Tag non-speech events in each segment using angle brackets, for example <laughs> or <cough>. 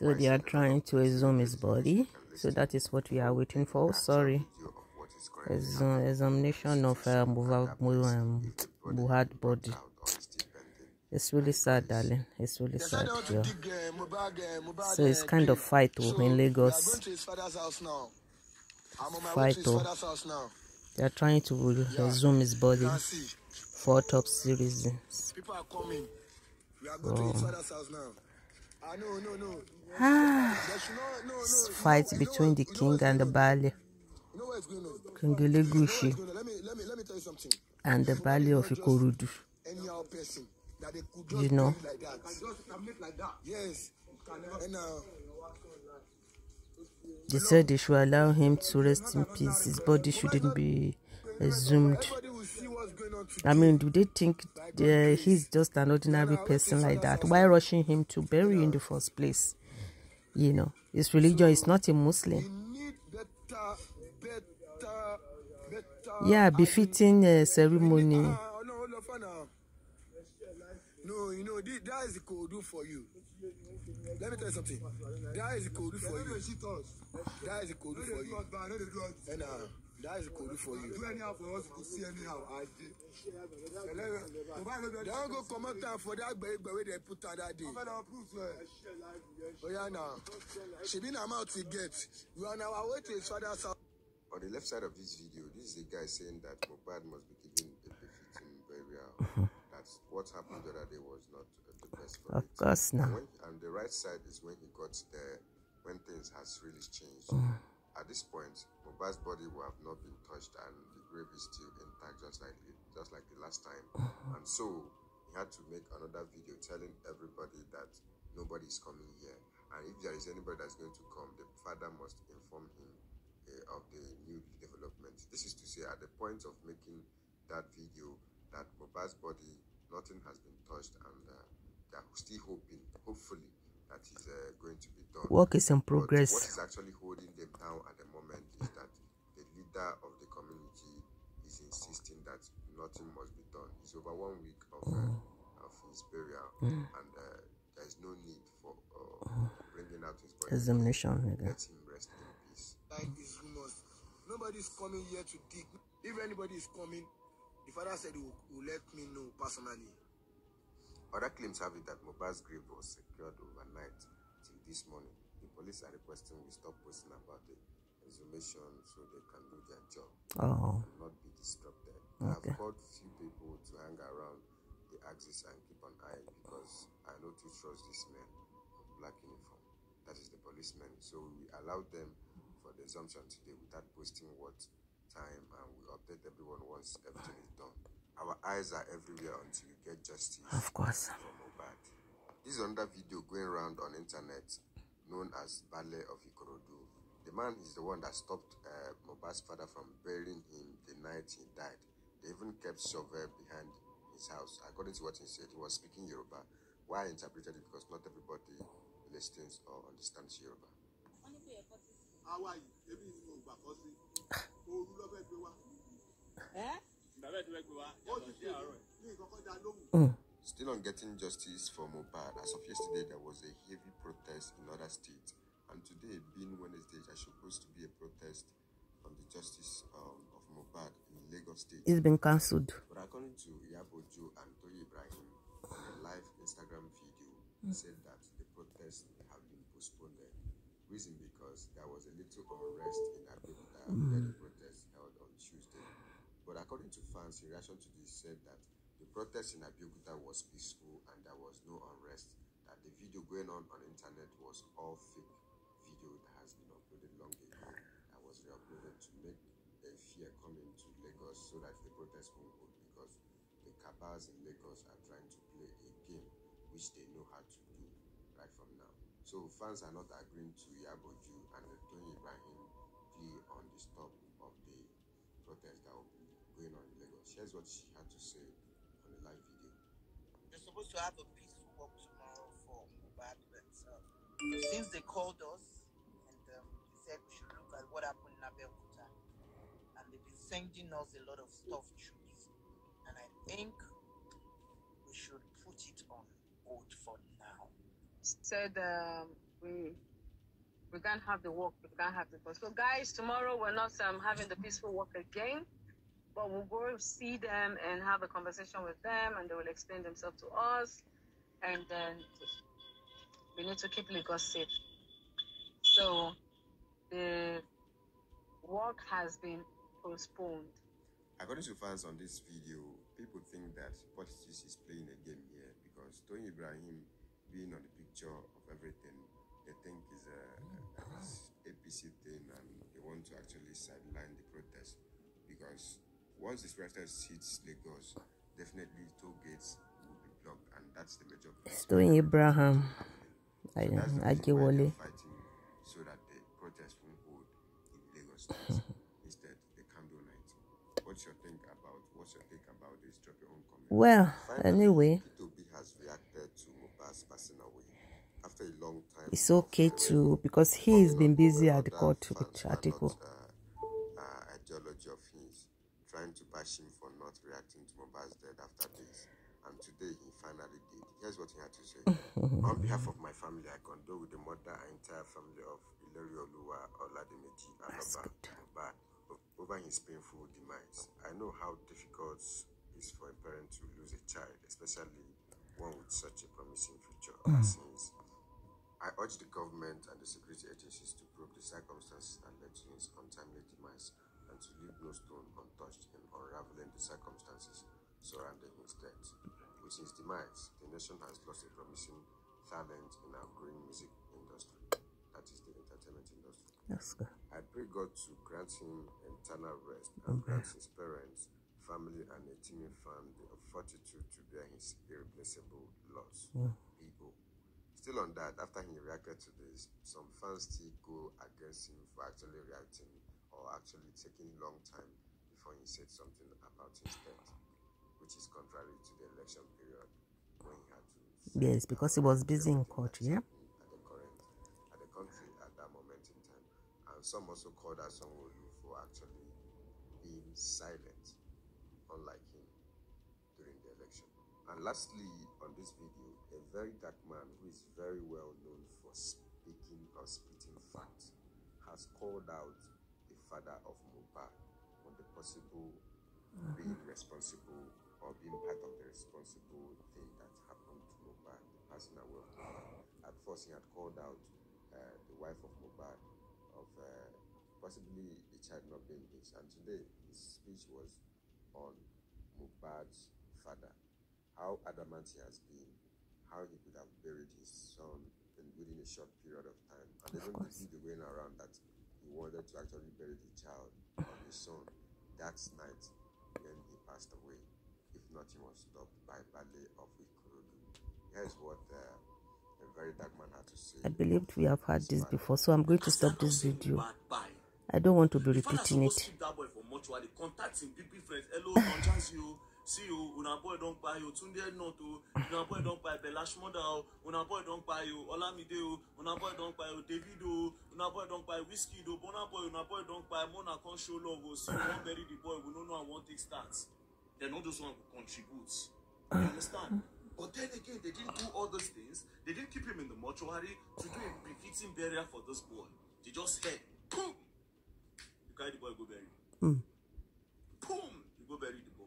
So they are trying to exhume his body. So that is what we are waiting for. Sorry. Exhum- examination of uh, um, Buhari body. It's really sad, darling. It's really sad. Yeah. So it's kind of fight oh, in Lagos. Fight oh. They are trying to exhume his body for autopsy reasons. People are coming. We are going to his father's house now. Fight between the king and the? Baale. You know what's going on? Kingele You know what's Gushi going on? Let me, let me, let me tell you something. and the Baale of Ikorodu. You know. They said they should allow him to rest in peace. His body shouldn't be exhumed. I mean, do they think he's just an ordinary person like that? Why rushing him to bury in the first place? You know, his religion is not a Muslim. Yeah, befitting uh, ceremony. No, you know, that is the code for you. Let me tell you something. That is the code for you. That is the code for you. And uh, that is the code for you. Do anyhow for us to see anyhow. Don't go come out for that baby where they put on that day. Oh yeah, now. She been amount to get. We are on our way to his father's house. On the left side of this video, this is a guy saying that Mohbad must be given a befitting burial. <laughs> That's what happened the other day was not uh, the best for Of it. course, And, now. when, and the right side is when he got there, when things has really changed. At this point, Mohbad's body will have not been touched and the grave is still intact, just like it, just like the last time. <sighs> And so he had to make another video telling everybody that nobody is coming here. And if there is anybody that's going to come, the father must inform him uh, of the new development. This is to say, at the point of making that video, that Mohbad's body, nothing has been touched, and uh, they are still hoping, hopefully, that is uh, going to be done. Work is in But what progress. is actually holding them down at the moment is that the leader of the community is insisting that nothing must be done. It's over one week of, uh, of his burial, and uh, there is no need for uh, bringing out his body. Examination. nigga. Let him rest in peace. like is rumors. Nobody's coming here to dig. If anybody is coming, the father said he will, will let me know personally. Other claims have it that Mohbad's grave was secured overnight till this morning. The police are requesting we stop posting about the exhumation so they can do their job Oh, and not be disrupted. I've called few people to hang around the axis and keep an eye because I know to trust this man of black uniform. That is the policeman. So we allowed them for the assumption today without posting what time and we update everyone once everything is done. Eyes are everywhere until we get justice of course. This is another video going around on internet known as Ballet of Ikorodu. The man is the one that stopped uh, Mohbad's father from burying him the night he died. They even kept shovel behind his house. According to what he said, he was speaking Yoruba. Why I interpreted it because not everybody listens or understands Yoruba. àwa yìí ebi ni mo gbà kọ́ sí ooru lọ́fẹ̀ẹ́ gbé wá bàbá tí wọ́n gbé wa ó yàtọ̀ ti sí pè àárọ̀ mí ní nǹkan kan dá lóhùn. Still on getting justice for Mohbad, as of yesterday, there was a heavy protest in other states. And today, being Wednesday, there's supposed to be a protest on the justice um, of Mohbad in Lagos State. It's been cancelled. But according to Iyabo Ojo and Toyin Abraham, on a live Instagram video, he said that the protests have been postponed. Reason because there was a little unrest in Abeokuta where the protest held on Tuesday. But according to fans, in reaction to this, said that the protest in Abeokuta was peaceful and there was no unrest. That the video going on on internet was all fake video that has been uploaded long ago. That was re-uploaded to make a fear come into Lagos so that the protest won't hold because the cabals in Lagos are trying to play a game which they know how to do right from now. So fans are not agreeing to Iyabo Ojo and Toyin Abraham plea on the stop of the protest that will going on in Lagos. Here's what she had to say on the live video. They're supposed to have a peaceful walk tomorrow for Mohbad, but uh, since they called us and um, they said we should look at what happened in Abeokuta, and they've been sending us a lot of stuff truths, and I think we should put it on hold for now. said um, we we can't have the walk, we can't have the bus. So guys, tomorrow we're not um, having the peaceful walk again, but we'll go see them and have a conversation with them, and they will explain themselves to us, and then we need to keep Lagos safe. So the work has been postponed. According to fans on this video, people think that politics is playing a game here because Toyin Abraham being on the picture of everything, they think is a, a APC thing and they want to actually sideline the protest because once this protest hits Lagos, definitely toll gates will be blocked and that's the major problem. Story Abraham. I So get Wale. fighting so that the protest won't hold in Lagos State. <laughs> Instead, the candle night. What's your think about? What's your take about this? Drop your own comment. Well, Finally, anyway, Peter Obi has reacted to Mohbad's passing away after a long time. it's okay to because he's been busy at the court with Fans were article. not, uh, uh, ideology of his, trying to bash him for not reacting to Mohbad's death after this. And today he finally did. Here's what he had to say. <laughs> On behalf of my family, I condole with the mother and entire family of Ilerioluwa Oladimeji That's Aloba o- over his painful demise. I know how difficult it is for a parent to lose a child, especially one with such a promising future mm. as his. I urge the government and the security agencies to probe the circumstances that led to his untimely demise and to leave no stone untouched in unraveling the circumstances surrounding his death. With his demise, the nation has lost a promising talent in our growing music industry, that is the entertainment industry. That's good. I pray God to grant him eternal rest and grant his parents, family, and a teeming fan the fortitude to bear his irreplaceable loss. Hmm. P.O. Still on that, after he reacted to this, some fans still go against him for actually reacting or actually taking long time before he said something about his death, which is contrary to the election period when he had to. Yes, because he was busy in court, yeah? At the current, at the country at that moment in time, and some also called out Sanwo-Olu for actually being silent, unlike him during the election. And lastly, on this video, a very dark man who is very well known for speaking or spitting facts has called out father of Mohbad on the possible being responsible or being part of the responsible thing that happened to Mohbad, the passing away of Mohbad. At first, he had called out uh, the wife of Mohbad of uh, possibly the child not being his, and today his speech was on Mohbad's father, how adamant he has been, how he could have buried his son in, within a short period of time, and even the way around that to actually bury the child or his son that night when he passed away, if nothing was stopped by Baale of Ikorodu. Here's what uh, a very dark man had to say. I believed we have had this before, so I'm going to stop this video. I don't want to be The repeating it. Keep that boy for mortuary, contact him, big big friends. Hello, Don Chance you. See you, una boy don't buy you. Tunde not to. Una boy don't buy Bella Shmurda. Una boy don't buy you. Olamide. o. Una boy don't buy you. David. o. Oh. Una boy don't buy whiskey. Do Bona boy. Una boy don't buy. Mona can show love. o. See, we won't bury the boy. We don't know. I want take starts. Then all those one will contribute. You understand? But then again, they didn't do all those things. They didn't keep him in the mortuary to do a befitting burial for this boy. They just said, boom, you carry the boy, go bury. him. Hmm. Boom, you go bury the boy.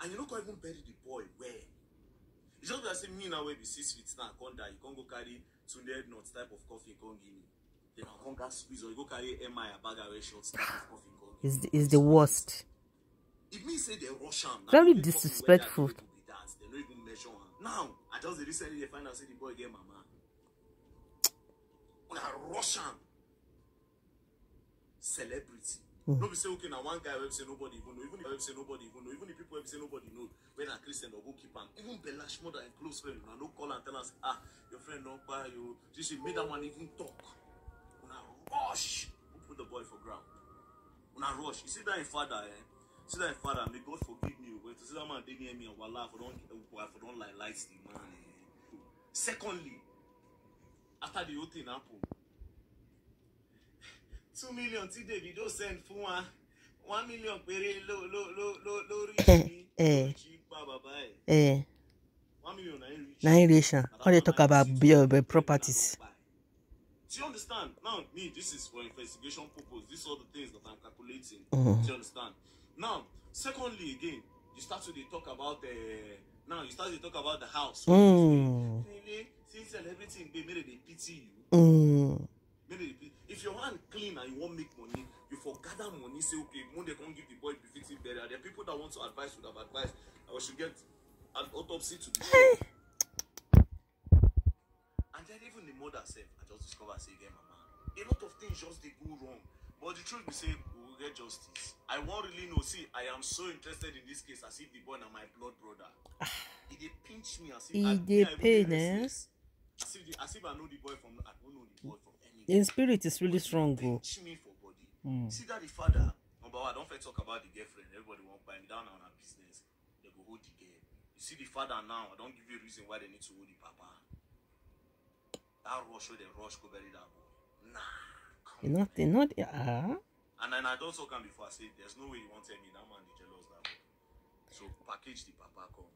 And you don't go even bury the boy where? It's just like say me now where be six feet now, come die, you can't go carry Tunde nuts type of coffee, come give me. Then I come gas squeeze or you go carry MI a bag of short type of coffee, come give Is me. the, is the worst. It means say they rush am. Very disrespectful. wey be They no even measure am. Now, I just dey recently dey find out say the boy get mama. Una rush am. Celebrity. No be say okay na one guy wey be say nobody even know. Even wey be say nobody even know. Even the people wey be say nobody know. When na Christian or go keep am. Even Belash mother and close friend una no call am tell am say ah your friend don kpai you. She say make that man even talk. Una rush. Go put the boy for ground. Una rush. You see that in father, eh? See that in father, may God forgive me. But to see that man dey near me and wallah, for don't, for don't like lights the man. Eh? Secondly, after the whole thing happen, two million tí Davido send fún wa, one million péré ló ló ló ló ló rí mi. Eh. Jí pa bàbá ẹ̀. Eh, One million in relation. How they talk about properties. Do you understand? Now, me, this is for investigation purpose. These are the things that I'm calculating. Mhm. Do you understand? Now, secondly, again, you start to talk about the. Now you start to talk about the house. Mm. Since everything they made they pity you. Mm. Pity. If your hand clean and you want make money, you for gather money. Say okay, one day come give the boy befitting burial. There are people that want to advise would have advised. I should get an autopsy to be sure. And then even the mother said, I just discover say again, mama. A lot of things just they go wrong. But the truth be say, we will get justice. I won't really know. See, I am so interested in this case as if the boy na my blood brother. <sighs> He dey pinch me as if I- I pain, eh? restless. As if, the, as if I know the boy from I don't know the boy from The spirit is really strong, for body. Mm. See that the father, number one, don't first talk about the girlfriend. Everybody won't buy me down on our business. They go hold the girl. You see the father now, I don't give you a reason why they need to hold the papa. That rush where they rush go bury that boy. Nah. You not, ah. And then I don't talk am before I say there's no way you won't tell me that man is jealous that boy. So package the papa come.